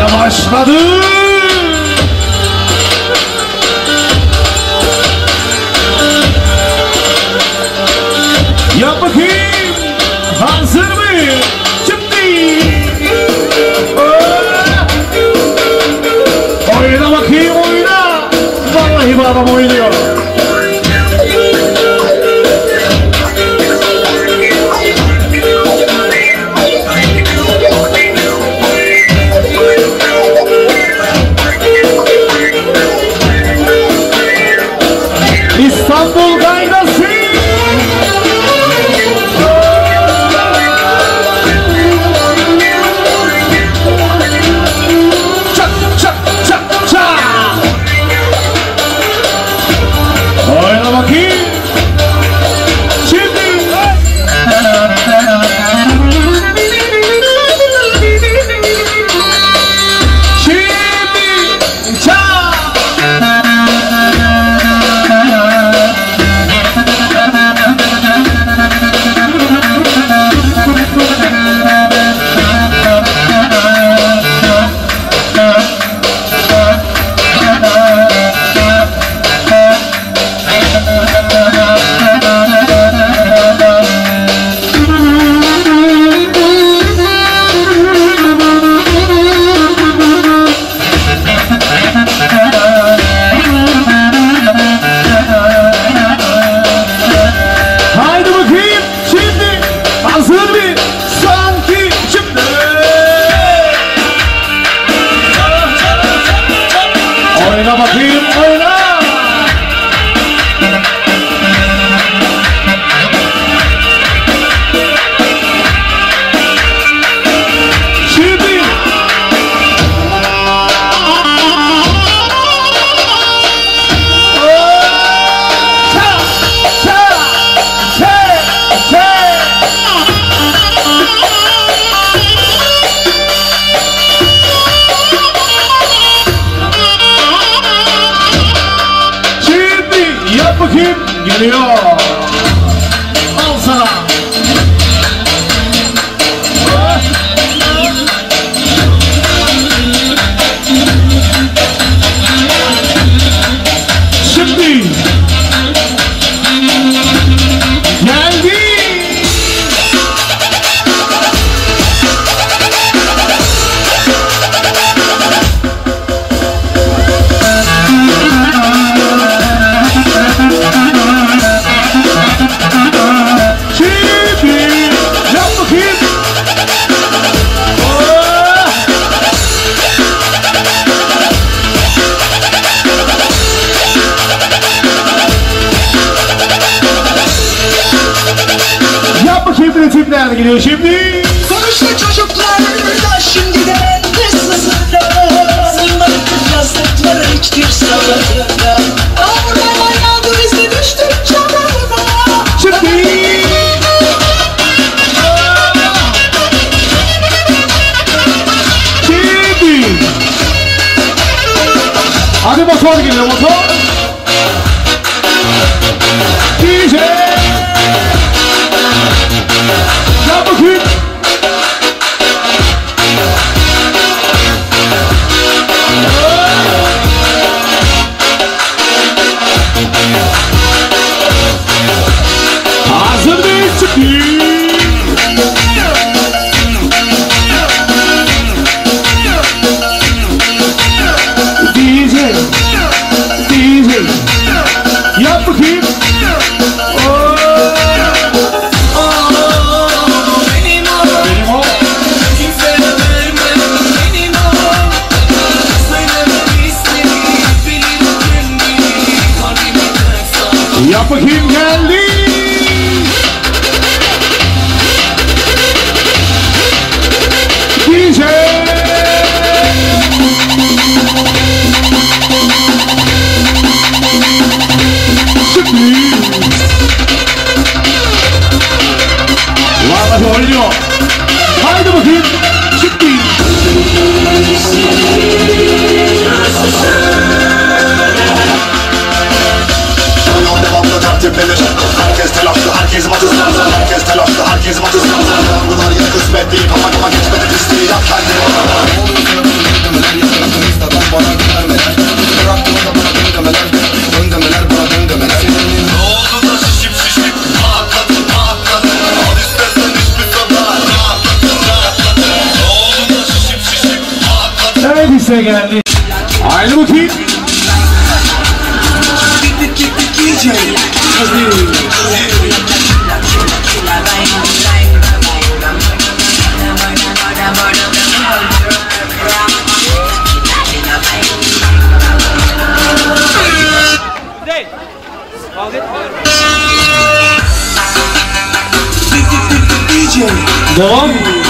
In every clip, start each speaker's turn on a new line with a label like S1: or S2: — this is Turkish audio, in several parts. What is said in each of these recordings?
S1: Oyuna başladı. Yap bakayım. Hazır mı? Oh. Oyna bakayım oyna. Vallahi bu adam oynuyor. Junior. Yap bakayım ritimler geliyor şimdi.
S2: Konuştu çocuklar da şimdiden hırsızlar Sırmadı kız yastıkları hiçbir sağlarında Ağırlar aynadı bizi düştük.
S1: Şimdi. Hadi motor geliyor motor. for Kim Kelly. DJ.
S2: 와가서
S1: 올려
S2: 하이드 버튼 10기 say that name. All
S1: right, little kid. DJ.
S2: Devam.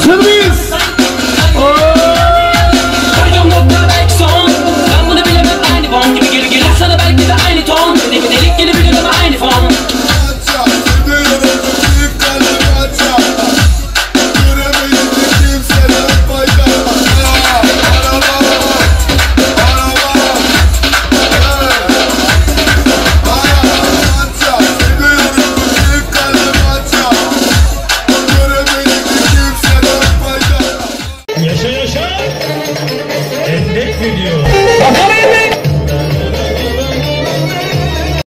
S2: I'll